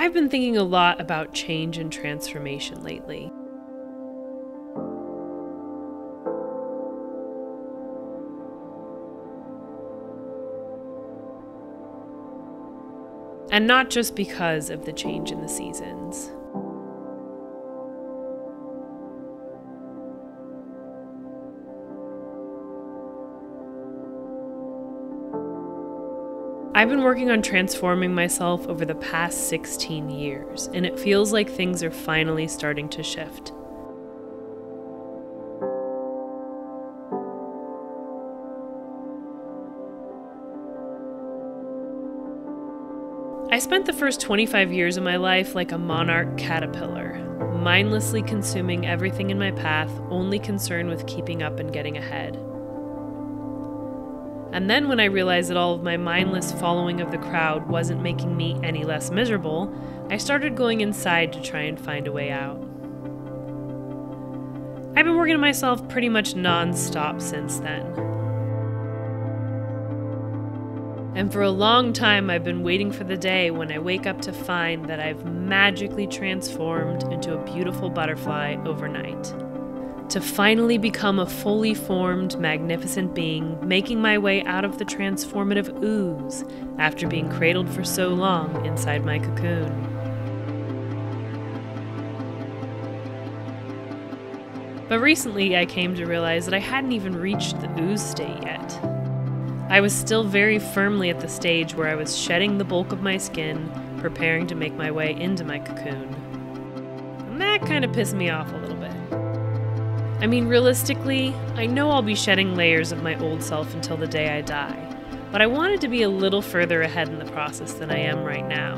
I've been thinking a lot about change and transformation lately. And not just because of the change in the seasons. I've been working on transforming myself over the past 16 years, and it feels like things are finally starting to shift. I spent the first 25 years of my life like a monarch caterpillar, mindlessly consuming everything in my path, only concerned with keeping up and getting ahead. And then, when I realized that all of my mindless following of the crowd wasn't making me any less miserable, I started going inside to try and find a way out. I've been working on myself pretty much non stop since then. And for a long time, I've been waiting for the day when I wake up to find that I've magically transformed into a beautiful butterfly overnight. To finally become a fully formed, magnificent being, making my way out of the transformative ooze after being cradled for so long inside my cocoon. But recently, I came to realize that I hadn't even reached the ooze state yet. I was still very firmly at the stage where I was shedding the bulk of my skin, preparing to make my way into my cocoon. And that kind of pissed me off a little bit. I mean, realistically, I know I'll be shedding layers of my old self until the day I die, but I wanted to be a little further ahead in the process than I am right now.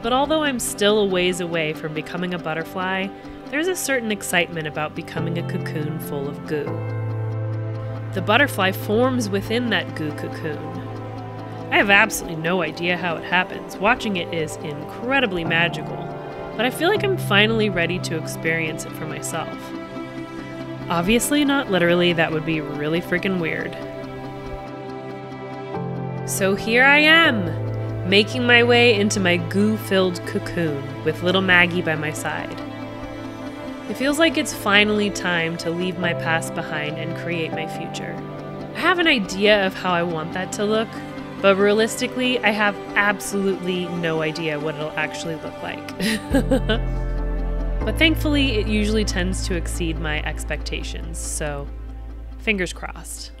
But although I'm still a ways away from becoming a butterfly, there's a certain excitement about becoming a cocoon full of goo. The butterfly forms within that goo cocoon. I have absolutely no idea how it happens. Watching it is incredibly magical, but I feel like I'm finally ready to experience it for myself. Obviously, not literally, that would be really freaking weird. So here I am, making my way into my goo filled cocoon with little Maggie by my side. It feels like it's finally time to leave my past behind and create my future. I have an idea of how I want that to look, but realistically, I have absolutely no idea what it'll actually look like. but thankfully, it usually tends to exceed my expectations, so fingers crossed.